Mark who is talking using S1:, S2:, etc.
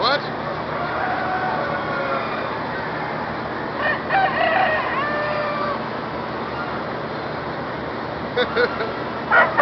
S1: What?
S2: Ha ha ha!